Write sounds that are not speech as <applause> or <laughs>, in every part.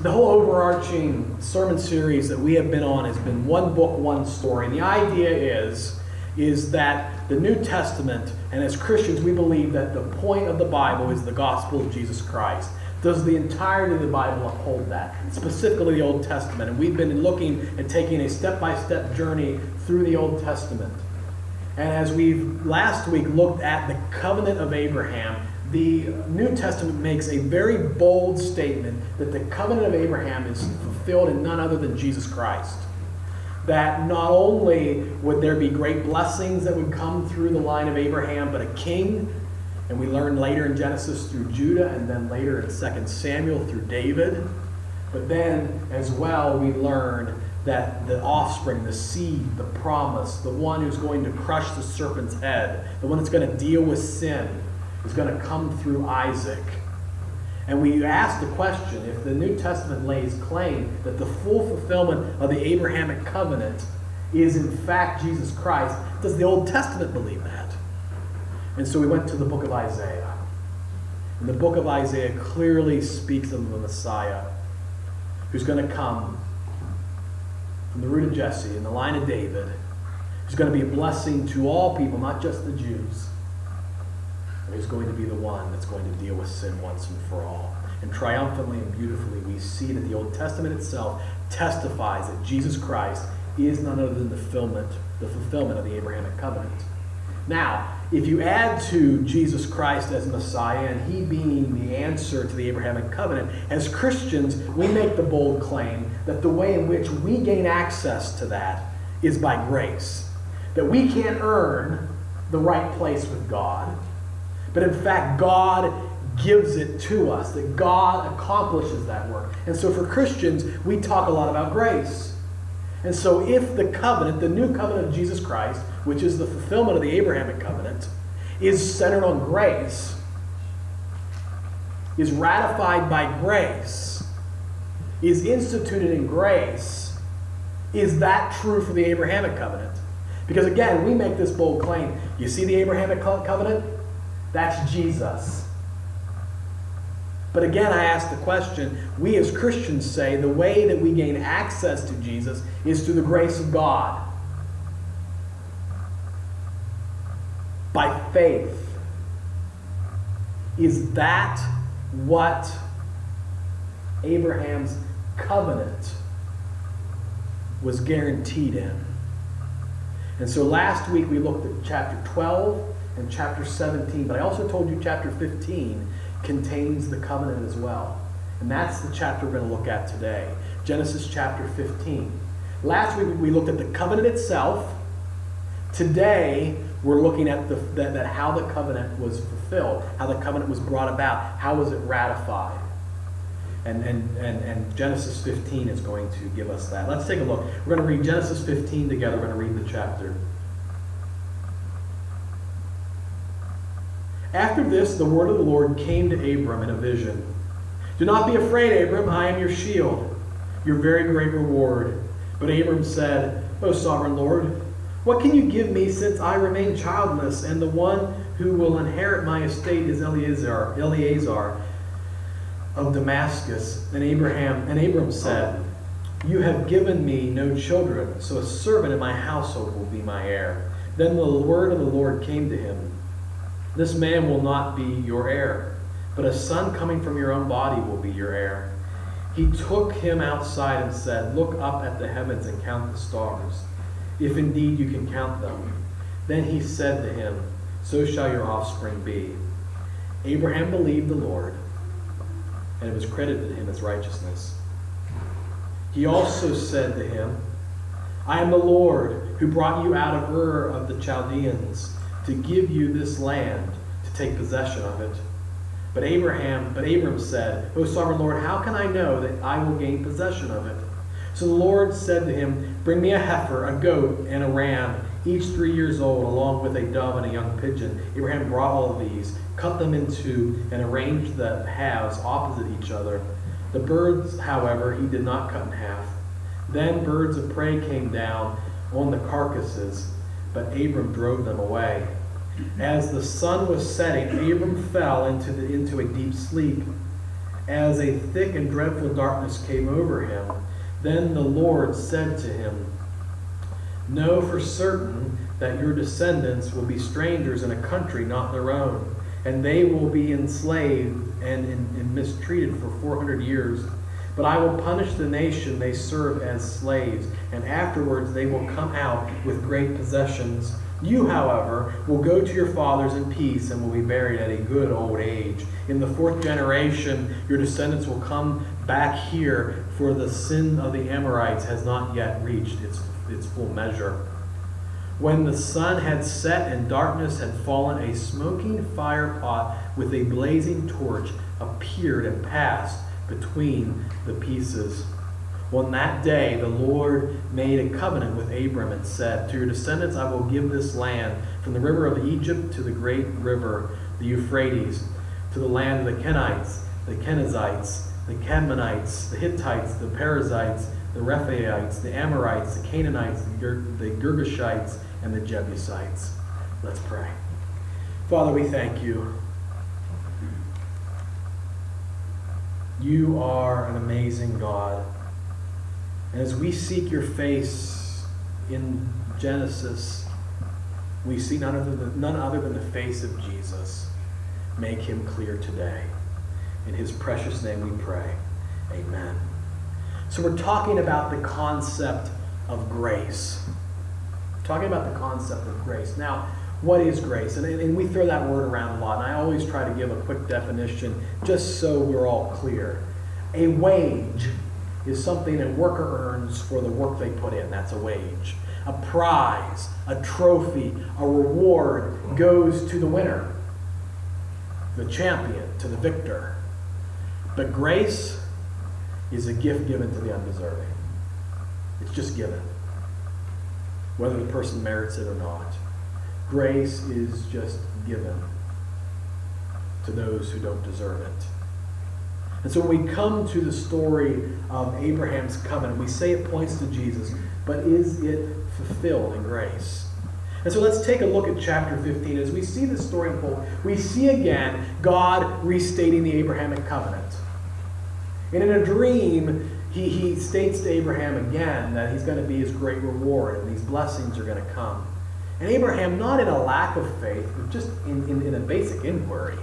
the whole overarching sermon series that we have been on has been one book, one story. And the idea is, is that the New Testament, and as Christians, we believe that the point of the Bible is the gospel of Jesus Christ. Does the entirety of the Bible uphold that? Specifically the Old Testament. And we've been looking and taking a step by step journey through the Old Testament. And as we've last week looked at the covenant of Abraham, the New Testament makes a very bold statement that the covenant of Abraham is fulfilled in none other than Jesus Christ. That not only would there be great blessings that would come through the line of Abraham, but a king, and we learn later in Genesis through Judah, and then later in 2 Samuel through David. But then as well, we learn that the offspring, the seed, the promise, the one who's going to crush the serpent's head, the one that's going to deal with sin, is going to come through Isaac. And we ask the question if the New Testament lays claim that the full fulfillment of the Abrahamic covenant is in fact Jesus Christ, does the Old Testament believe that? And so we went to the book of Isaiah. And the book of Isaiah clearly speaks of the Messiah who's going to come from the root of Jesse in the line of David, who's going to be a blessing to all people, not just the Jews is going to be the one that's going to deal with sin once and for all. And triumphantly and beautifully, we see that the Old Testament itself testifies that Jesus Christ is none other than the fulfillment, the fulfillment of the Abrahamic covenant. Now, if you add to Jesus Christ as Messiah and he being the answer to the Abrahamic covenant, as Christians, we make the bold claim that the way in which we gain access to that is by grace. That we can't earn the right place with God but in fact, God gives it to us, that God accomplishes that work. And so for Christians, we talk a lot about grace. And so if the covenant, the new covenant of Jesus Christ, which is the fulfillment of the Abrahamic covenant, is centered on grace, is ratified by grace, is instituted in grace, is that true for the Abrahamic covenant? Because again, we make this bold claim. You see the Abrahamic covenant? That's Jesus. But again, I ask the question we as Christians say the way that we gain access to Jesus is through the grace of God. By faith. Is that what Abraham's covenant was guaranteed in? And so last week we looked at chapter 12 and chapter 17, but I also told you chapter 15 contains the covenant as well. And that's the chapter we're going to look at today Genesis chapter 15. Last week we looked at the covenant itself. Today we're looking at the, that, that how the covenant was fulfilled, how the covenant was brought about, how was it ratified. And, and, and, and Genesis 15 is going to give us that. Let's take a look. We're going to read Genesis 15 together. We're going to read the chapter. After this, the word of the Lord came to Abram in a vision. Do not be afraid, Abram, I am your shield, your very great reward. But Abram said, O sovereign Lord, what can you give me since I remain childless, and the one who will inherit my estate is Eliezer, Eliezer of Damascus? And Abraham and Abram said, You have given me no children, so a servant in my household will be my heir. Then the word of the Lord came to him. This man will not be your heir, but a son coming from your own body will be your heir. He took him outside and said, Look up at the heavens and count the stars, if indeed you can count them. Then he said to him, So shall your offspring be. Abraham believed the Lord, and it was credited to him as righteousness. He also said to him, I am the Lord who brought you out of Ur of the Chaldeans to give you this land to take possession of it. But Abraham, but Abram said, O sovereign Lord, how can I know that I will gain possession of it? So the Lord said to him, Bring me a heifer, a goat, and a ram, each three years old, along with a dove and a young pigeon. Abraham brought all these, cut them into, and arranged the halves opposite each other. The birds, however, he did not cut in half. Then birds of prey came down on the carcasses but Abram drove them away. As the sun was setting, Abram fell into, the, into a deep sleep. as a thick and dreadful darkness came over him. Then the Lord said to him, Know for certain that your descendants will be strangers in a country not their own, and they will be enslaved and, and, and mistreated for 400 years. But I will punish the nation they serve as slaves, and afterwards they will come out with great possessions. You, however, will go to your fathers in peace and will be buried at a good old age. In the fourth generation, your descendants will come back here, for the sin of the Amorites has not yet reached its, its full measure. When the sun had set and darkness had fallen, a smoking fire pot with a blazing torch appeared and passed between the pieces. On that day, the Lord made a covenant with Abram and said, To your descendants I will give this land, from the river of Egypt to the great river, the Euphrates, to the land of the Kenites, the Kenizzites, the Kadmonites, the Hittites, the Perizzites, the Rephaites, the Amorites, the Canaanites, the, Ger- the Girgashites, and the Jebusites. Let's pray. Father, we thank you. You are an amazing God. And as we seek your face in Genesis, we see none other than, none other than the face of Jesus. Make him clear today. In his precious name we pray. Amen. So we're talking about the concept of grace. We're talking about the concept of grace. Now, what is grace? And, and we throw that word around a lot, and I always try to give a quick definition just so we're all clear. A wage is something a worker earns for the work they put in. That's a wage. A prize, a trophy, a reward goes to the winner, the champion, to the victor. But grace is a gift given to the undeserving. It's just given, whether the person merits it or not. Grace is just given to those who don't deserve it. And so when we come to the story of Abraham's covenant, we say it points to Jesus, but is it fulfilled in grace? And so let's take a look at chapter 15. As we see this story unfold, we see again God restating the Abrahamic covenant. And in a dream, he, he states to Abraham again that he's going to be his great reward and these blessings are going to come. And Abraham, not in a lack of faith, but just in, in, in a basic inquiry,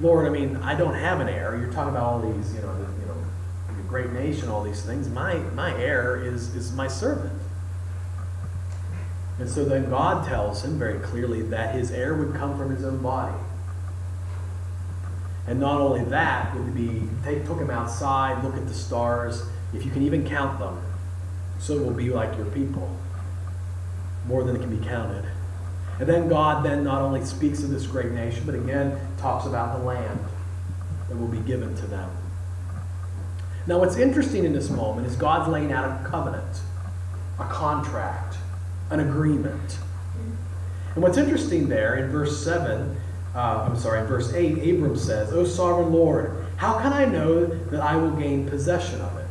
Lord, I mean, I don't have an heir. You're talking about all these, you know, the, you know, the great nation, all these things. My my heir is is my servant. And so then God tells him very clearly that his heir would come from his own body. And not only that, would be take took him outside, look at the stars, if you can even count them, so it will be like your people, more than it can be counted. And then God then not only speaks of this great nation, but again talks about the land that will be given to them. Now, what's interesting in this moment is God's laying out a covenant, a contract, an agreement. And what's interesting there in verse 7, uh, I'm sorry, in verse 8, Abram says, O sovereign Lord, how can I know that I will gain possession of it?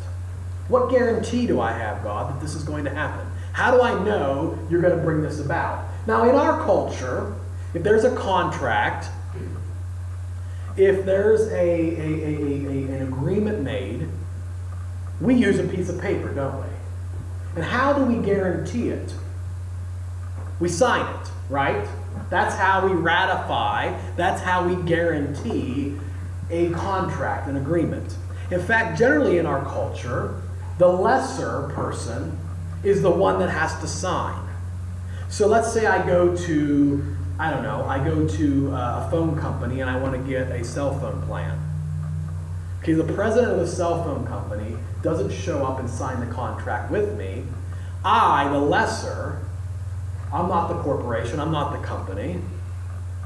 What guarantee do I have, God, that this is going to happen? How do I know you're going to bring this about? Now, in our culture, if there's a contract, if there's a, a, a, an agreement made, we use a piece of paper, don't we? And how do we guarantee it? We sign it, right? That's how we ratify, that's how we guarantee a contract, an agreement. In fact, generally in our culture, the lesser person is the one that has to sign. So let's say I go to, I don't know, I go to uh, a phone company and I want to get a cell phone plan. Okay, the president of the cell phone company doesn't show up and sign the contract with me. I, the lesser, I'm not the corporation, I'm not the company,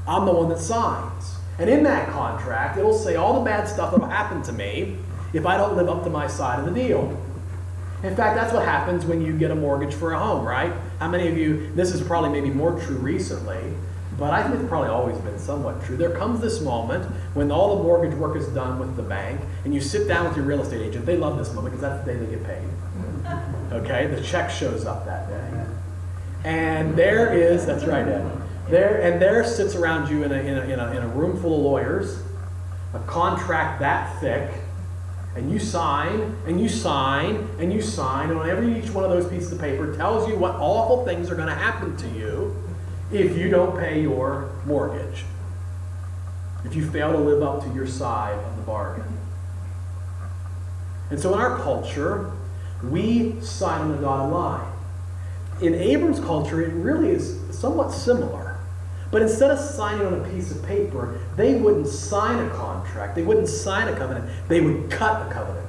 I'm the one that signs. And in that contract, it'll say all the bad stuff that'll happen to me if I don't live up to my side of the deal. In fact, that's what happens when you get a mortgage for a home, right? How many of you, this is probably maybe more true recently, but I think it's probably always been somewhat true. There comes this moment when all the mortgage work is done with the bank, and you sit down with your real estate agent. They love this moment because that's the day they get paid. Okay, the check shows up that day. And there is, that's right, Ed. There, and there sits around you in a, in a, in a, in a room full of lawyers, a contract that thick, and you sign, and you sign, and you sign, and on every each one of those pieces of paper tells you what awful things are going to happen to you if you don't pay your mortgage, if you fail to live up to your side of the bargain. And so in our culture, we sign on the dotted line. In Abram's culture, it really is somewhat similar. But instead of signing on a piece of paper, they wouldn't sign a contract. They wouldn't sign a covenant. They would cut a covenant.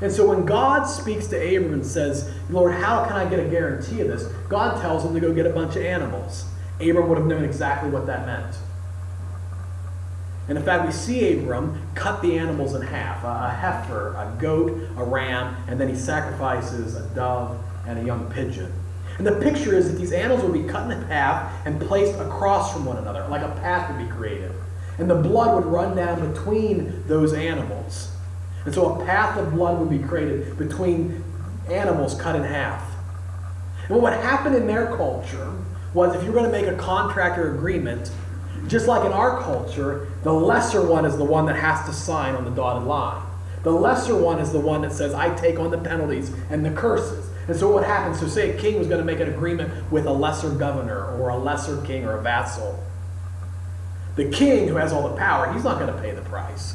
And so when God speaks to Abram and says, Lord, how can I get a guarantee of this? God tells him to go get a bunch of animals. Abram would have known exactly what that meant. And in fact, we see Abram cut the animals in half a heifer, a goat, a ram, and then he sacrifices a dove and a young pigeon. And the picture is that these animals would be cut in half and placed across from one another, like a path would be created. And the blood would run down between those animals. And so a path of blood would be created between animals cut in half. And what happened in their culture was if you're going to make a contract or agreement, just like in our culture, the lesser one is the one that has to sign on the dotted line. The lesser one is the one that says, I take on the penalties and the curses. And so what happens? So say a king was going to make an agreement with a lesser governor or a lesser king or a vassal. The king who has all the power, he's not going to pay the price.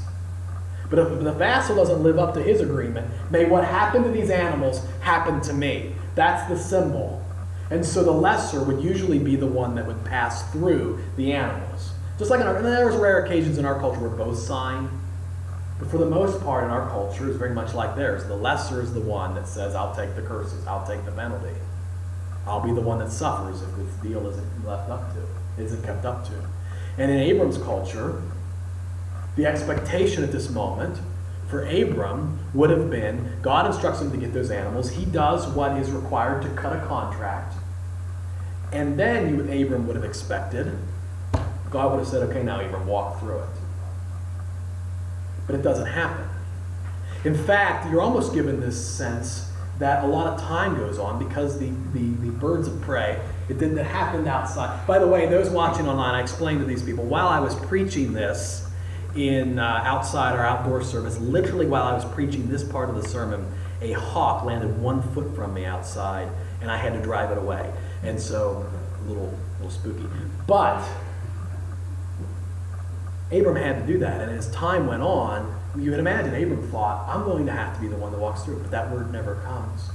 But if the vassal doesn't live up to his agreement, may what happened to these animals happen to me. That's the symbol. And so the lesser would usually be the one that would pass through the animals. Just like in our, and there's rare occasions in our culture where both sign. But for the most part in our culture, it's very much like theirs. The lesser is the one that says, I'll take the curses, I'll take the penalty. I'll be the one that suffers if this deal isn't left up to, isn't kept up to. And in Abram's culture, the expectation at this moment for Abram would have been God instructs him to get those animals. He does what is required to cut a contract. And then Abram would have expected, God would have said, okay, now Abram, walk through it. But it doesn't happen. In fact, you're almost given this sense that a lot of time goes on because the, the, the birds of prey, it didn't it happened outside. By the way, those watching online, I explained to these people while I was preaching this in uh, outside our outdoor service, literally while I was preaching this part of the sermon, a hawk landed one foot from me outside, and I had to drive it away. And so, a little, a little spooky. But Abram had to do that, and as time went on, you would imagine Abram thought, I'm going to have to be the one that walks through, but that word never comes.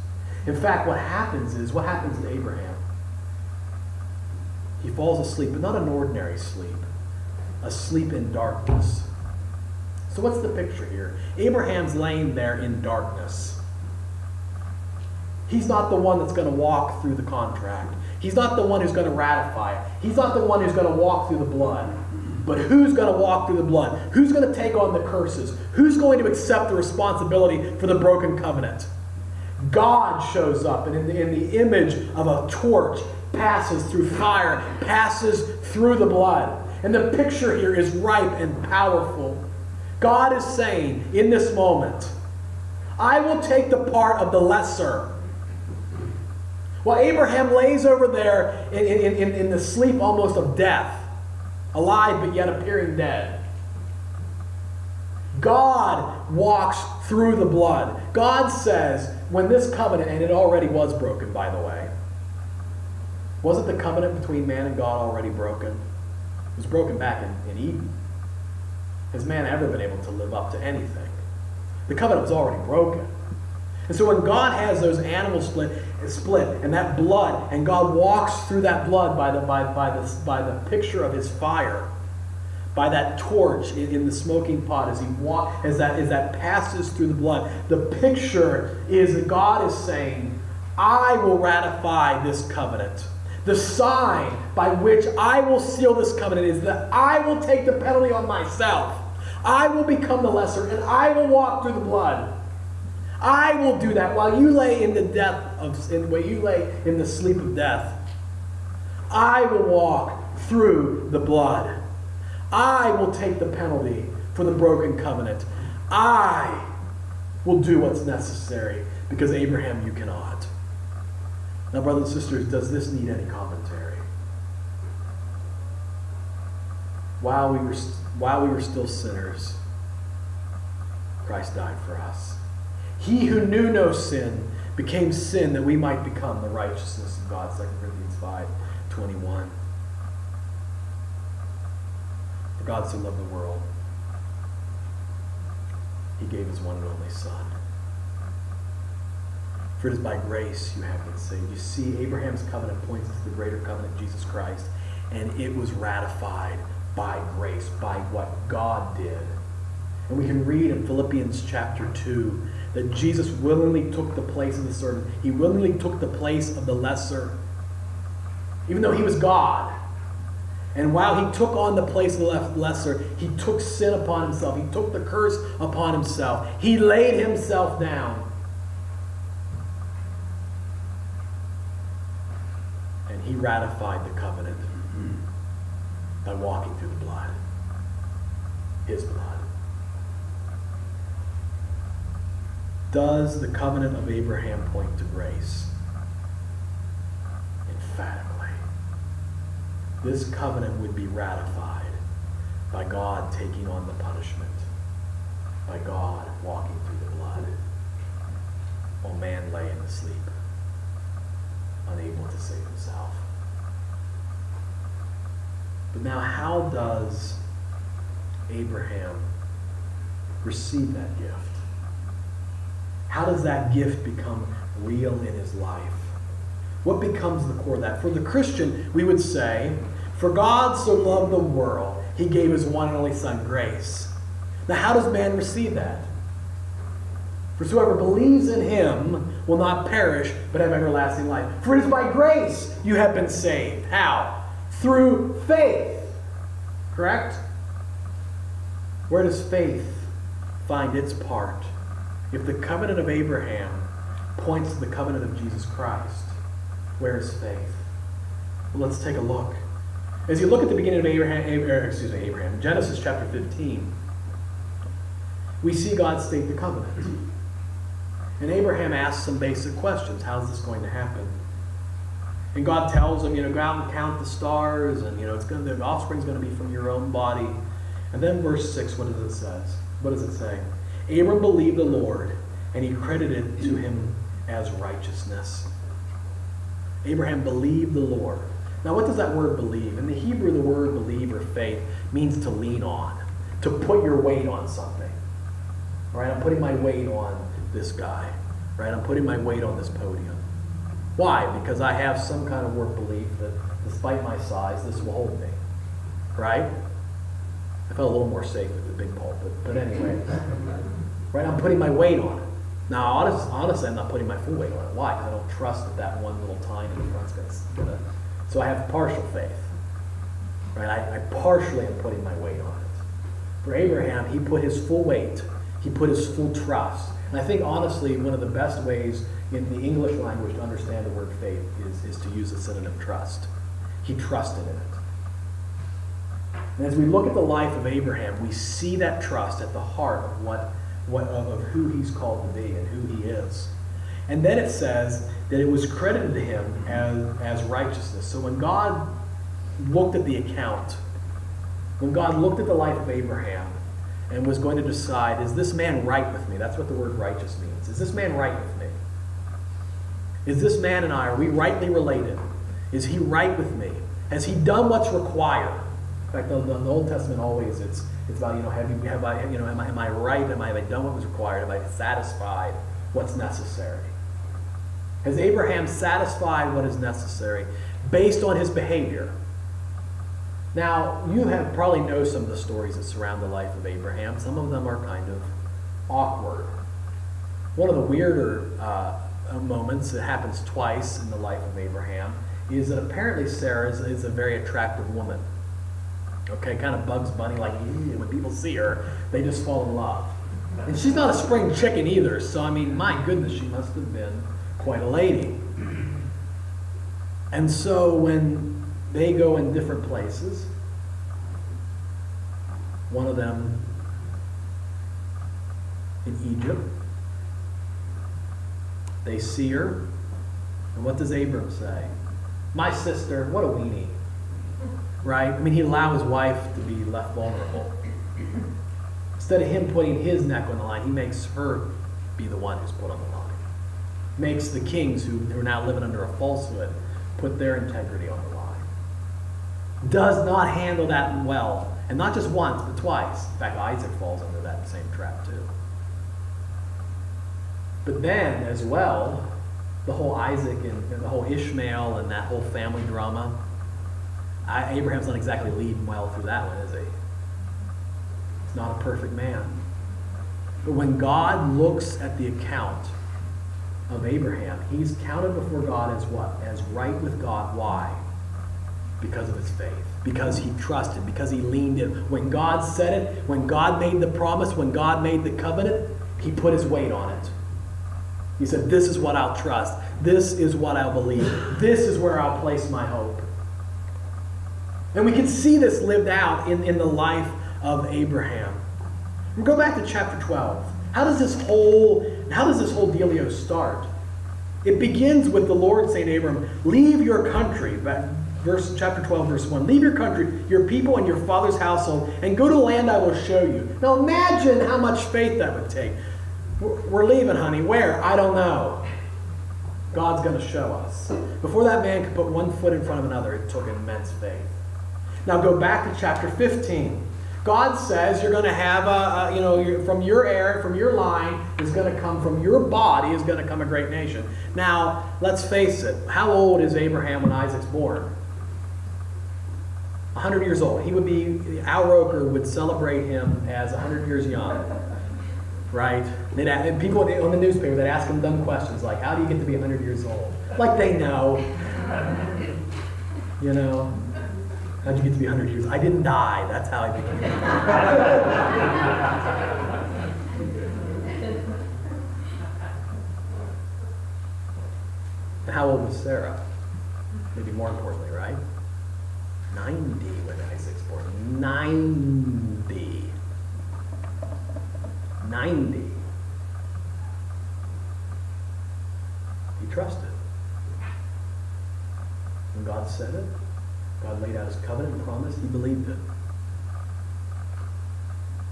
In fact, what happens is, what happens to Abraham? He falls asleep, but not an ordinary sleep, a sleep in darkness. So, what's the picture here? Abraham's laying there in darkness. He's not the one that's going to walk through the contract. He's not the one who's going to ratify it. He's not the one who's going to walk through the blood. But who's going to walk through the blood? Who's going to take on the curses? Who's going to accept the responsibility for the broken covenant? God shows up and in the, in the image of a torch passes through fire, passes through the blood. And the picture here is ripe and powerful. God is saying in this moment, I will take the part of the lesser. While Abraham lays over there in, in, in, in the sleep almost of death, alive but yet appearing dead. God walks through the blood. God says, when this covenant, and it already was broken, by the way, wasn't the covenant between man and God already broken? It was broken back in, in Eden. Has man ever been able to live up to anything? The covenant was already broken. And so when God has those animals split, split and that blood, and God walks through that blood by the, by, by the, by the picture of his fire, by that torch in, the smoking pot as he walk, as that, as that passes through the blood, the picture is that God is saying, I will ratify this covenant. The sign by which I will seal this covenant is that I will take the penalty on myself. I will become the lesser, and I will walk through the blood. I will do that while you lay in the death of in while you lay in the sleep of death. I will walk through the blood. I will take the penalty for the broken covenant. I will do what's necessary because Abraham, you cannot. Now, brothers and sisters, does this need any commentary? while we were, while we were still sinners, Christ died for us. He who knew no sin became sin that we might become the righteousness of God. 2 Corinthians 5 21. For God so loved the world, he gave his one and only Son. For it is by grace you have been saved. You see, Abraham's covenant points to the greater covenant, Jesus Christ, and it was ratified by grace, by what God did. And we can read in Philippians chapter 2 that Jesus willingly took the place of the servant. He willingly took the place of the lesser, even though he was God. And while he took on the place of the lesser, he took sin upon himself. He took the curse upon himself. He laid himself down. And he ratified the covenant by walking through the blood, his blood. Does the covenant of Abraham point to grace? Emphatically. This covenant would be ratified by God taking on the punishment, by God walking through the blood, while man lay in the sleep, unable to save himself. But now, how does Abraham receive that gift? How does that gift become real in his life? What becomes the core of that? For the Christian, we would say, For God so loved the world, he gave his one and only Son grace. Now, how does man receive that? For whoever believes in him will not perish, but have everlasting life. For it is by grace you have been saved. How? Through faith. Correct? Where does faith find its part? If the covenant of Abraham points to the covenant of Jesus Christ, where is faith? Well, let's take a look. As you look at the beginning of Abraham, Abraham er, excuse me, Abraham, Genesis chapter 15, we see God state the covenant. And Abraham asks some basic questions. How's this going to happen? And God tells him, you know, go out and count the stars, and you know, it's going to, the offspring's going to be from your own body. And then verse 6, what does it say? What does it say? Abram believed the Lord, and he credited to him as righteousness. Abraham believed the Lord. Now, what does that word believe? In the Hebrew, the word believe or faith means to lean on, to put your weight on something. All right, I'm putting my weight on this guy. Right, I'm putting my weight on this podium. Why? Because I have some kind of work belief that despite my size, this will hold me. Right? I felt a little more safe with the big pulpit. But anyway, right? I'm putting my weight on it. Now, honest, honestly, I'm not putting my full weight on it. Why? Because I don't trust that that one little the front's going to. So I have partial faith. Right? I, I partially am putting my weight on it. For Abraham, he put his full weight, he put his full trust. And I think, honestly, one of the best ways in the English language to understand the word faith is, is to use the synonym trust. He trusted in it. And as we look at the life of Abraham, we see that trust at the heart of what what, of, who he's called to be and who he is. And then it says that it was credited to him as, as righteousness. So when God looked at the account, when God looked at the life of Abraham and was going to decide, is this man right with me? That's what the word righteous means. Is this man right with me? Is this man and I, are we rightly related? Is he right with me? Has he done what's required? In fact, the, the Old Testament always, it's it's about, you know, have, you, have I, you know, am I, am I right? Am I, have I done what was required? Have I satisfied what's necessary? Has Abraham satisfied what is necessary based on his behavior? Now, you have probably know some of the stories that surround the life of Abraham. Some of them are kind of awkward. One of the weirder uh, moments that happens twice in the life of Abraham is that apparently Sarah is, is a very attractive woman. Okay, kind of Bugs Bunny, like when people see her, they just fall in love. And she's not a spring chicken either, so I mean, my goodness, she must have been quite a lady. And so when they go in different places, one of them in Egypt, they see her, and what does Abram say? My sister, what a weenie. Right? I mean, he allowed his wife to be left vulnerable. Instead of him putting his neck on the line, he makes her be the one who's put on the line. Makes the kings who, who are now living under a falsehood put their integrity on the line. Does not handle that well. And not just once, but twice. In fact, Isaac falls under that same trap too. But then, as well, the whole Isaac and, and the whole Ishmael and that whole family drama, I, Abraham's not exactly leading well through that one, is he? He's not a perfect man. But when God looks at the account of Abraham, he's counted before God as what? As right with God. Why? Because of his faith. Because he trusted. Because he leaned in. When God said it, when God made the promise, when God made the covenant, he put his weight on it. He said, This is what I'll trust. This is what I'll believe. This is where I'll place my hope. And we can see this lived out in, in the life of Abraham. We go back to chapter 12. How does this whole how does this whole dealio start? It begins with the Lord saying to Abram, Leave your country, verse chapter 12, verse 1. Leave your country, your people, and your father's household, and go to land I will show you. Now imagine how much faith that would take. We're leaving, honey. Where? I don't know. God's going to show us. Before that man could put one foot in front of another, it took immense faith. Now go back to chapter 15. God says you're going to have a, a you know, from your heir, from your line, is going to come, from your body is going to come a great nation. Now, let's face it. How old is Abraham when Isaac's born? 100 years old. He would be, Al Roker would celebrate him as 100 years young right? They'd ask, people on the newspaper, they'd ask them dumb questions like, how do you get to be 100 years old? Like they know. You know? How'd you get to be 100 years? I didn't die. That's how I became. <laughs> how old was Sarah? Maybe more importantly, right? 90 when Isaac's born. 90. 90. He trusted. When God said it, God laid out his covenant and promise, he believed it.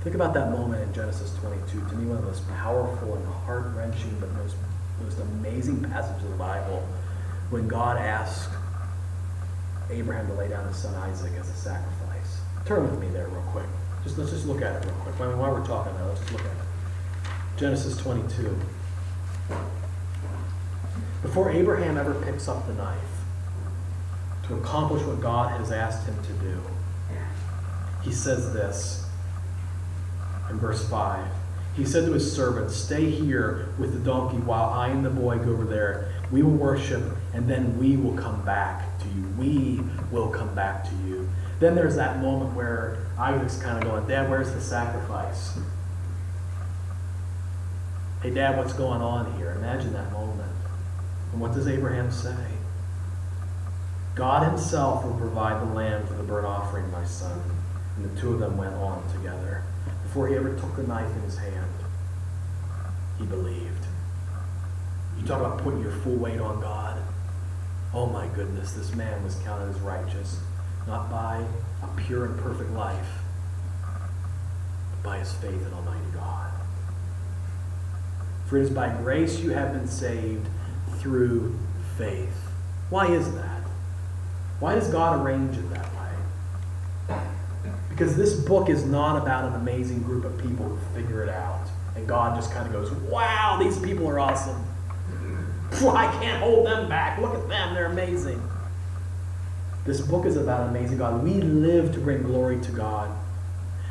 Think about that moment in Genesis 22. To me, one of the most powerful and heart wrenching, but most, most amazing passages of the Bible when God asked Abraham to lay down his son Isaac as a sacrifice. Turn with me there, real quick. Just let's just look at it real quick. While, while we're talking now, let's just look at it. Genesis 22. Before Abraham ever picks up the knife to accomplish what God has asked him to do, he says this in verse 5. He said to his servant, Stay here with the donkey while I and the boy go over there. We will worship, and then we will come back to you. We will come back to you. Then there's that moment where Isaac's kind of going, Dad, where's the sacrifice? Hey, Dad, what's going on here? Imagine that moment. And what does Abraham say? God himself will provide the lamb for the burnt offering, my son. And the two of them went on together. Before he ever took the knife in his hand, he believed. You talk about putting your full weight on God. Oh my goodness, this man was counted as righteous not by a pure and perfect life, but by his faith in Almighty God. For it is by grace you have been saved through faith. Why is that? Why does God arrange it that way? Because this book is not about an amazing group of people who figure it out. And God just kind of goes, wow, these people are awesome. <laughs> I can't hold them back. Look at them, they're amazing. This book is about amazing God. We live to bring glory to God.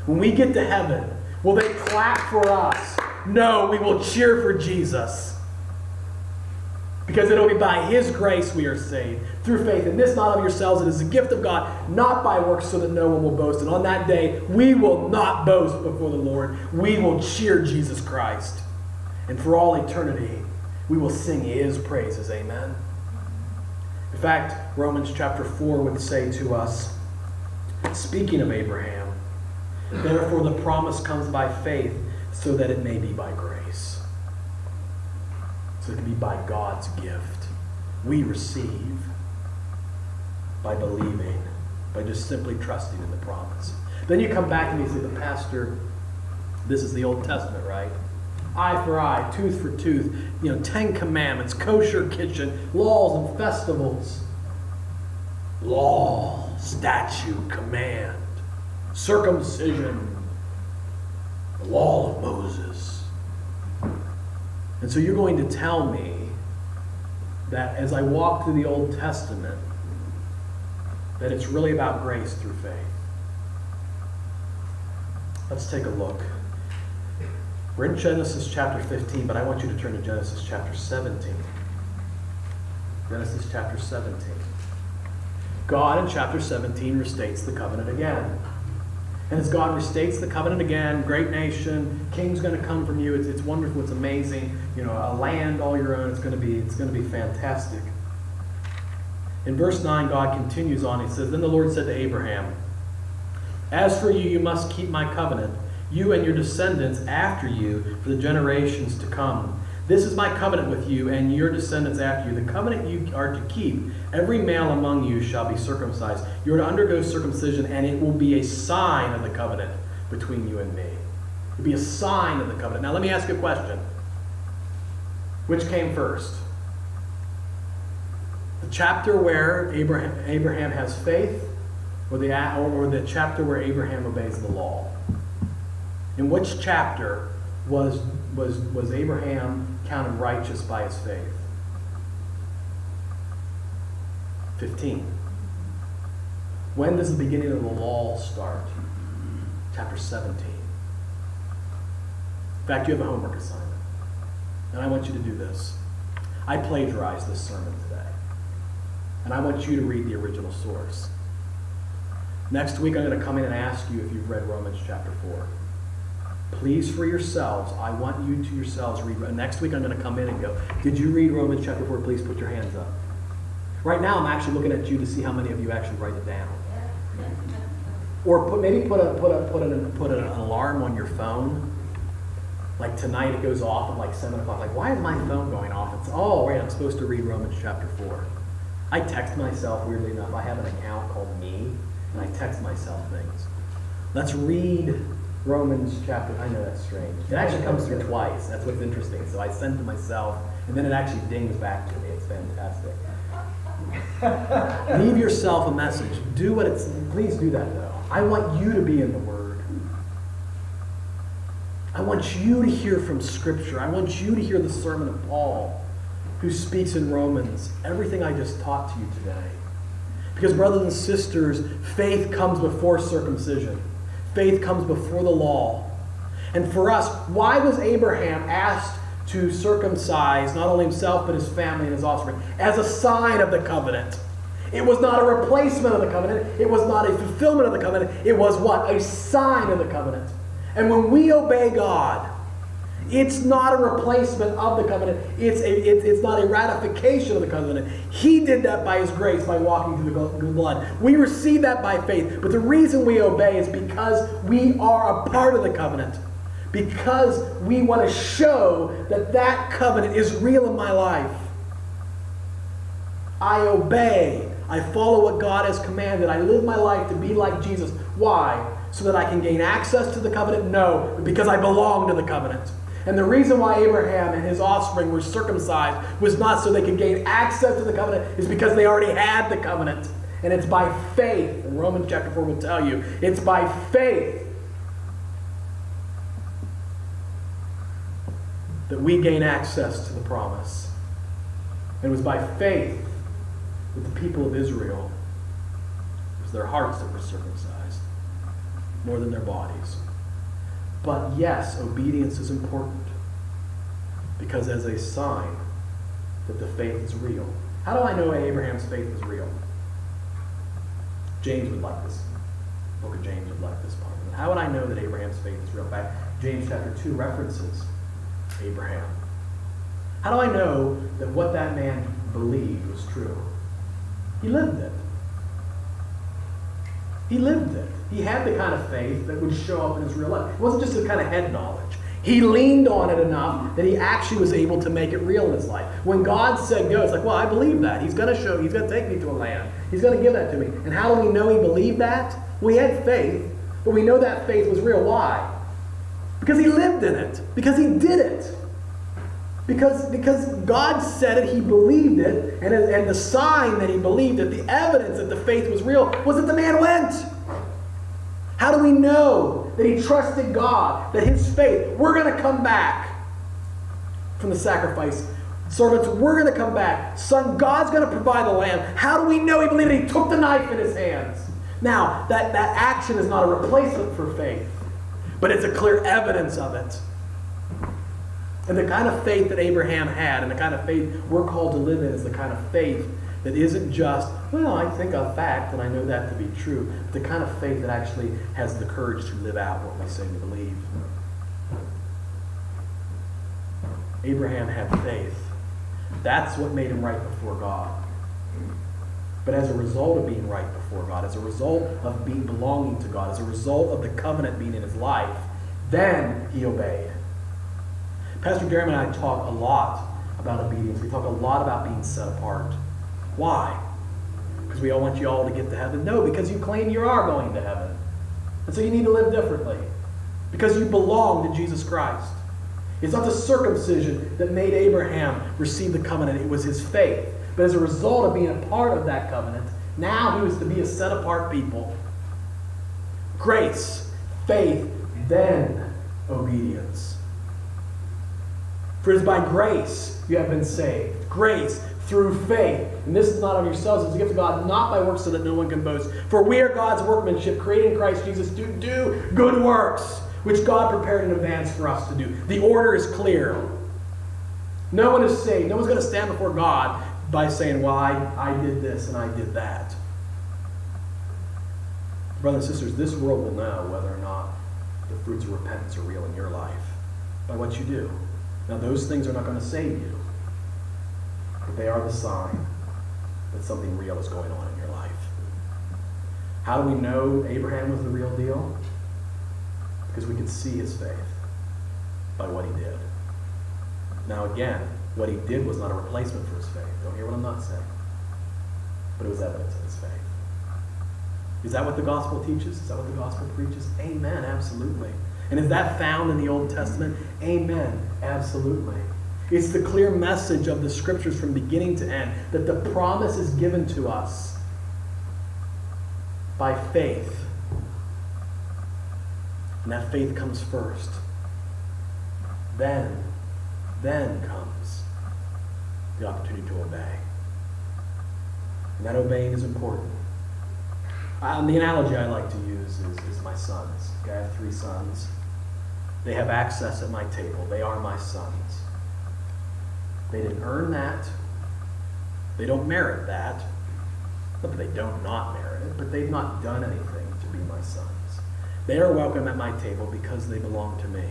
When we get to heaven, will they clap for us? No, we will cheer for Jesus. Because it'll be by His grace we are saved through faith. And this not of yourselves, it is a gift of God, not by works, so that no one will boast. And on that day, we will not boast before the Lord. We will cheer Jesus Christ. And for all eternity, we will sing His praises. Amen. In fact, Romans chapter 4 would say to us, speaking of Abraham, therefore the promise comes by faith so that it may be by grace. So it can be by God's gift. We receive by believing by just simply trusting in the promise. Then you come back and you say, the pastor, this is the Old Testament, right? Eye for eye, tooth for tooth, you know, Ten Commandments, kosher kitchen, laws and festivals. Law, statute, command, circumcision, the law of Moses. And so you're going to tell me that as I walk through the Old Testament, that it's really about grace through faith. Let's take a look. We're in Genesis chapter 15, but I want you to turn to Genesis chapter 17. Genesis chapter 17. God in chapter 17 restates the covenant again. And as God restates the covenant again, great nation, king's going to come from you. It's, it's wonderful. It's amazing. You know, a land all your own. It's going to be it's going to be fantastic. In verse 9, God continues on. He says, Then the Lord said to Abraham, As for you, you must keep my covenant, you and your descendants after you, for the generations to come. This is my covenant with you and your descendants after you. The covenant you are to keep. Every male among you shall be circumcised. You are to undergo circumcision, and it will be a sign of the covenant between you and me. It will be a sign of the covenant. Now, let me ask you a question. Which came first? The chapter where Abraham, Abraham has faith, or the, or the chapter where Abraham obeys the law? In which chapter was, was, was Abraham counted righteous by his faith? 15. When does the beginning of the law start? Chapter 17. In fact, you have a homework assignment. And I want you to do this. I plagiarized this sermon today. And I want you to read the original source. Next week, I'm going to come in and ask you if you've read Romans chapter 4. Please, for yourselves, I want you to yourselves read. Next week, I'm going to come in and go, Did you read Romans chapter 4? Please put your hands up. Right now, I'm actually looking at you to see how many of you actually write it down. Or put, maybe put, a, put, a, put, an, put an alarm on your phone. Like tonight, it goes off at like 7 o'clock. Like, why is my phone going off? It's, oh, wait, I'm supposed to read Romans chapter 4. I text myself, weirdly enough. I have an account called Me, and I text myself things. Let's read Romans chapter. I know that's strange. It actually comes through twice. That's what's interesting. So I send to myself, and then it actually dings back to me. It's fantastic. Leave yourself a message. Do what it's. Please do that though. I want you to be in the Word. I want you to hear from Scripture. I want you to hear the sermon of Paul, who speaks in Romans. Everything I just taught to you today. Because, brothers and sisters, faith comes before circumcision. Faith comes before the law. And for us, why was Abraham asked to circumcise not only himself, but his family and his offspring as a sign of the covenant? It was not a replacement of the covenant. It was not a fulfillment of the covenant. It was what? A sign of the covenant. And when we obey God, it's not a replacement of the covenant. It's, a, it, it's not a ratification of the covenant. He did that by His grace, by walking through the blood. We receive that by faith. But the reason we obey is because we are a part of the covenant. Because we want to show that that covenant is real in my life. I obey. I follow what God has commanded. I live my life to be like Jesus. Why? So that I can gain access to the covenant? No, because I belong to the covenant. And the reason why Abraham and his offspring were circumcised was not so they could gain access to the covenant, is because they already had the covenant. And it's by faith, and Romans chapter 4 will tell you, it's by faith that we gain access to the promise. And it was by faith that the people of Israel, it was their hearts that were circumcised more than their bodies. But yes, obedience is important because as a sign that the faith is real. How do I know Abraham's faith is real? James would like this. book of James would like this part. How would I know that Abraham's faith is real? James chapter 2 references Abraham. How do I know that what that man believed was true? He lived it. He lived it. He had the kind of faith that would show up in his real life. It wasn't just a kind of head knowledge. He leaned on it enough that he actually was able to make it real in his life. When God said go, it's like, well, I believe that. He's going to show, he's going to take me to a land. He's going to give that to me. And how do we know he believed that? We had faith, but we know that faith was real. Why? Because he lived in it. Because he did it. Because, because God said it, he believed it, and, and the sign that he believed it, the evidence that the faith was real, was that the man went. How do we know that he trusted God, that his faith, we're going to come back from the sacrifice? Servants, we're going to come back. Son, God's going to provide the lamb. How do we know he believed it? He took the knife in his hands. Now, that, that action is not a replacement for faith, but it's a clear evidence of it. And the kind of faith that Abraham had and the kind of faith we're called to live in is the kind of faith that isn't just, well, I think a fact and I know that to be true, but the kind of faith that actually has the courage to live out what we say we believe. Abraham had faith. That's what made him right before God. But as a result of being right before God, as a result of being belonging to God, as a result of the covenant being in his life, then he obeyed. Pastor Jeremy and I talk a lot about obedience. We talk a lot about being set apart. Why? Because we all want you all to get to heaven? No, because you claim you are going to heaven. And so you need to live differently. Because you belong to Jesus Christ. It's not the circumcision that made Abraham receive the covenant, it was his faith. But as a result of being a part of that covenant, now he was to be a set apart people. Grace, faith, then obedience. For it is by grace you have been saved. Grace through faith. And this is not of yourselves, it's a gift of God, not by works so that no one can boast. For we are God's workmanship, created in Christ Jesus to do good works, which God prepared in advance for us to do. The order is clear. No one is saved. No one's going to stand before God by saying, Well, I, I did this and I did that. Brothers and sisters, this world will know whether or not the fruits of repentance are real in your life by what you do. Now, those things are not going to save you, but they are the sign that something real is going on in your life. How do we know Abraham was the real deal? Because we could see his faith by what he did. Now, again, what he did was not a replacement for his faith. Don't hear what I'm not saying. But it was evidence of his faith. Is that what the gospel teaches? Is that what the gospel preaches? Amen, absolutely. And is that found in the Old Testament? Amen. Absolutely. It's the clear message of the scriptures from beginning to end that the promise is given to us by faith. And that faith comes first. Then, then comes the opportunity to obey. And that obeying is important. Um, the analogy I like to use is, is my sons. Okay, I have three sons. They have access at my table. They are my sons. They didn't earn that. They don't merit that. Not they don't not merit it, but they've not done anything to be my sons. They are welcome at my table because they belong to me.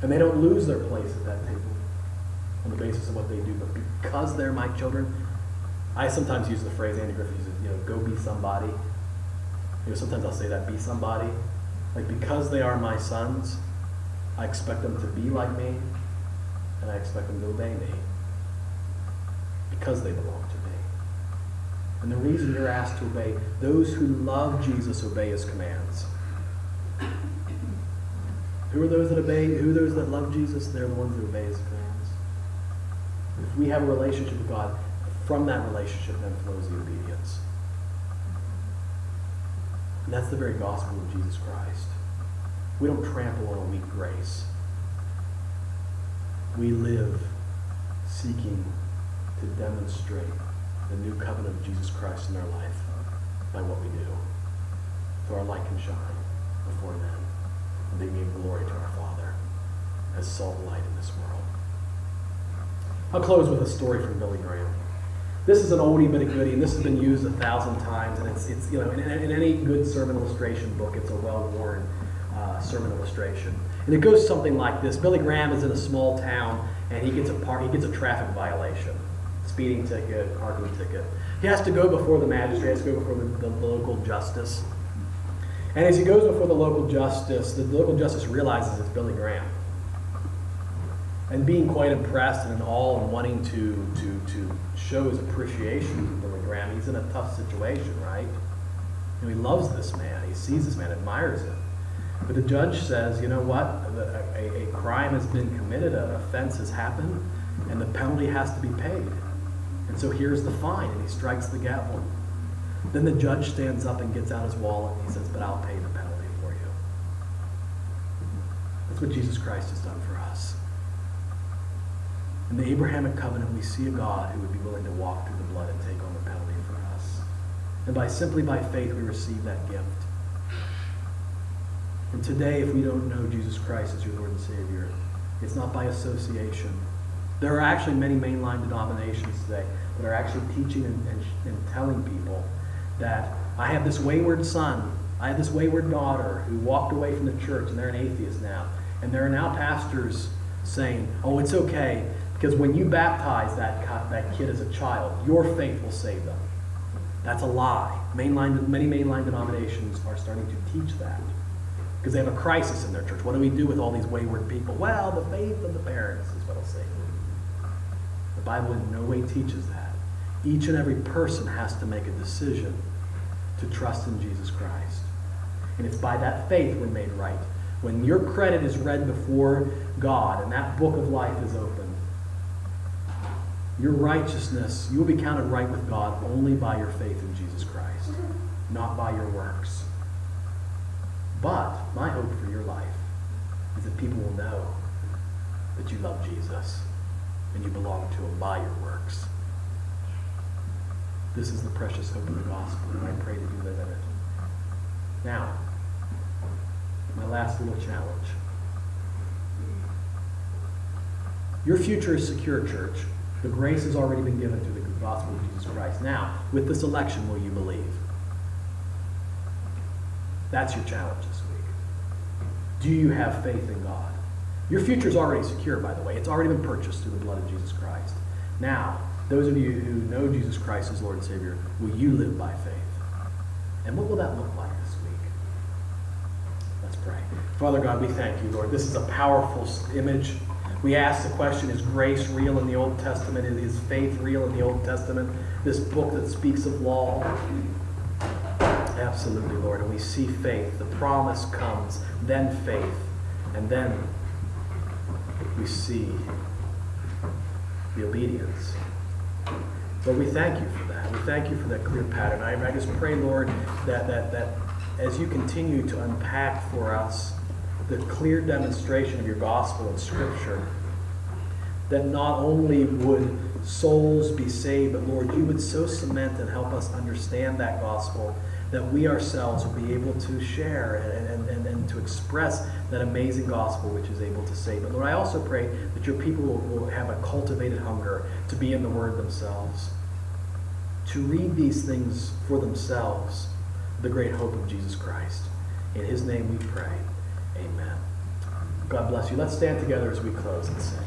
And they don't lose their place at that table on the basis of what they do, but because they're my children, I sometimes use the phrase Andy Griffith uses, you know, go be somebody. You know, sometimes I'll say that, be somebody. Like, because they are my sons, I expect them to be like me, and I expect them to obey me. Because they belong to me. And the reason you're asked to obey, those who love Jesus obey his commands. Who are those that obey? Who are those that love Jesus? They're the ones that obey his commands. If we have a relationship with God, from that relationship then flows the obedience. And that's the very gospel of Jesus Christ. We don't trample on a weak grace. We live seeking to demonstrate the new covenant of Jesus Christ in our life by what we do. So our light can shine before men, and they give glory to our Father as salt light in this world. I'll close with a story from Billy Graham. This is an oldie but a goodie, and this has been used a thousand times. And it's, it's you know, in, in any good sermon illustration book, it's a well-worn uh, sermon illustration. And it goes something like this: Billy Graham is in a small town, and he gets a par- he gets a traffic violation, speeding ticket, parking ticket. He has to go before the magistrate, he has to go before the, the, the local justice. And as he goes before the local justice, the local justice realizes it's Billy Graham. And being quite impressed and in awe and wanting to, to, to show his appreciation for Billy Graham, he's in a tough situation, right? Know, he loves this man. He sees this man, admires him. But the judge says, you know what? A, a, crime has been committed, an offense has happened, and the penalty has to be paid. And so here's the fine, and he strikes the gavel. Then the judge stands up and gets out his wallet and he says, But I'll pay the penalty for you. That's what Jesus Christ has done for us. In the Abrahamic covenant, we see a God who would be willing to walk through the blood and take on the penalty for us. And by simply by faith, we receive that gift. And today, if we don't know Jesus Christ as your Lord and Savior, it's not by association. There are actually many mainline denominations today that are actually teaching and, and, and telling people that I have this wayward son, I have this wayward daughter who walked away from the church and they're an atheist now. And there are now pastors saying, oh, it's okay, because when you baptize that, that kid as a child, your faith will save them. That's a lie. Mainline, many mainline denominations are starting to teach that because they have a crisis in their church. What do we do with all these wayward people? Well, the faith of the parents is what I'll say. The Bible in no way teaches that. Each and every person has to make a decision to trust in Jesus Christ. And it's by that faith we're made right. When your credit is read before God and that book of life is opened, your righteousness, you will be counted right with God only by your faith in Jesus Christ, not by your works. But my hope for your life is that people will know that you love Jesus and you belong to him by your works. This is the precious hope of the gospel, and I pray that you live in it. Now, my last little challenge. Your future is secure, church. The grace has already been given through the gospel of Jesus Christ. Now, with this election, will you believe? That's your challenge this week. Do you have faith in God? Your future is already secure, by the way. It's already been purchased through the blood of Jesus Christ. Now, those of you who know Jesus Christ as Lord and Savior, will you live by faith? And what will that look like this week? Let's pray. Father God, we thank you, Lord. This is a powerful image. We ask the question Is grace real in the Old Testament? Is faith real in the Old Testament? This book that speaks of law. Absolutely, Lord. And we see faith. The promise comes, then faith, and then we see the obedience. Lord, we thank you for that. We thank you for that clear pattern. I, I just pray, Lord, that, that, that as you continue to unpack for us the clear demonstration of your gospel and scripture, that not only would souls be saved, but Lord, you would so cement and help us understand that gospel that we ourselves will be able to share and, and, and, to express that amazing gospel which is able to save. But Lord, I also pray that your people will, will have a cultivated hunger to be in the Word themselves, to read these things for themselves, the great hope of Jesus Christ. In his name we pray. Amen. God bless you. Let's stand together as we close and sing.